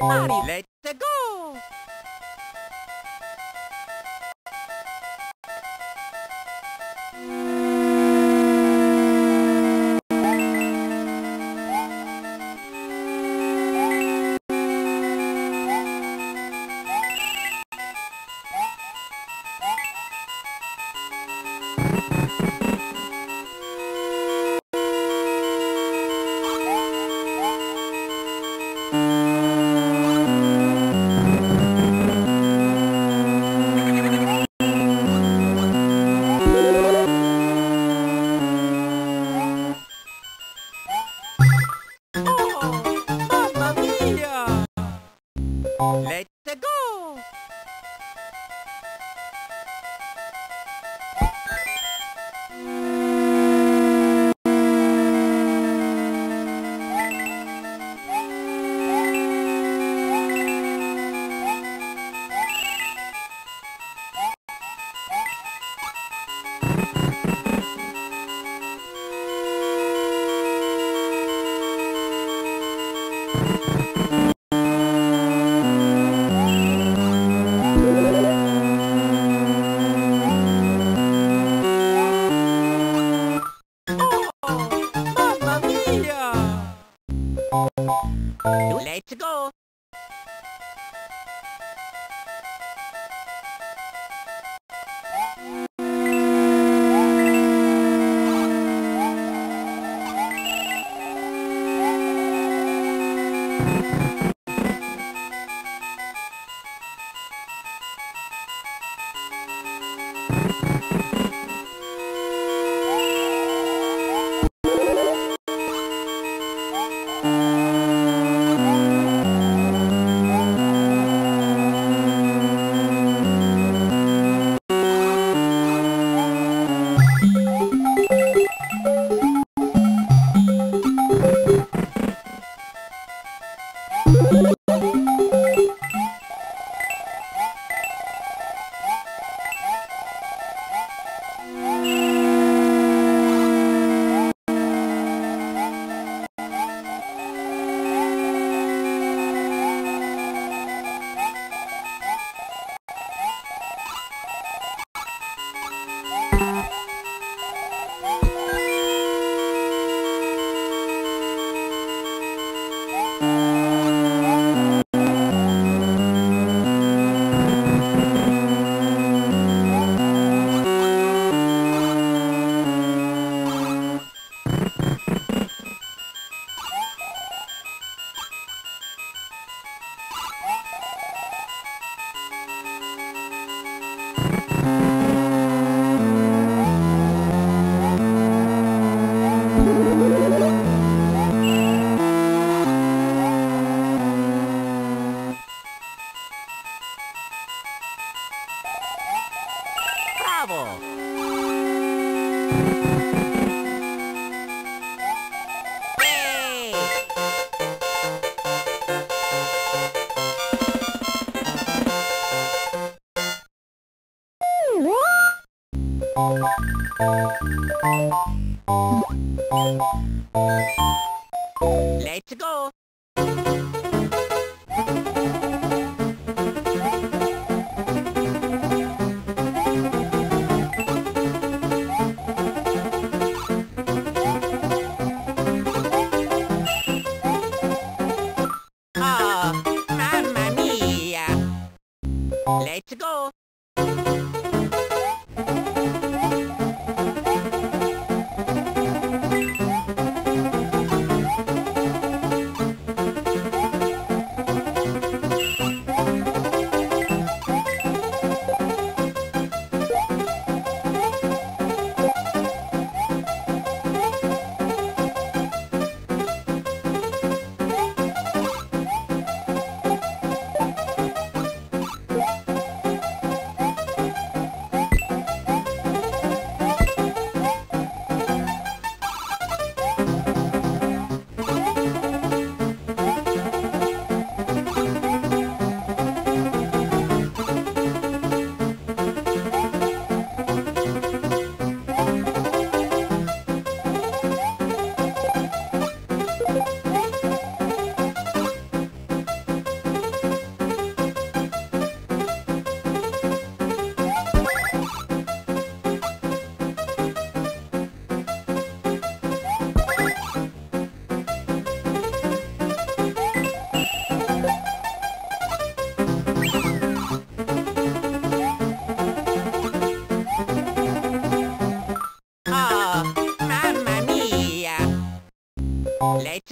Mari, let's go! Let's go! Let's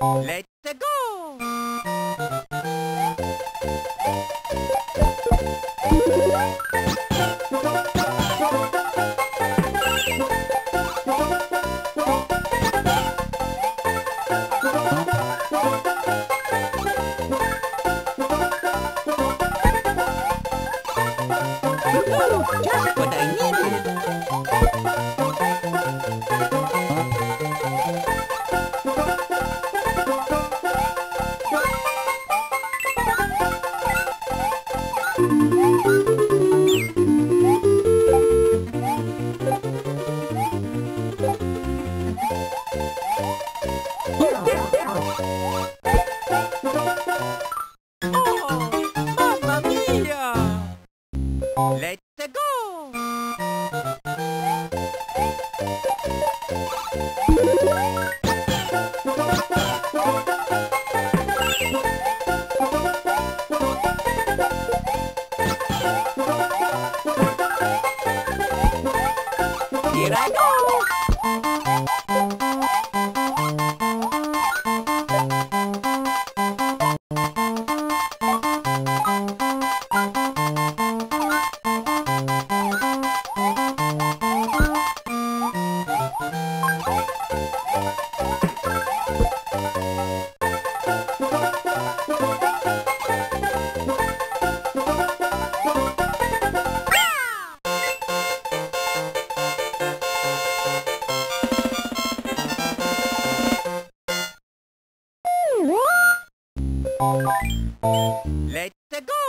Let Let's go.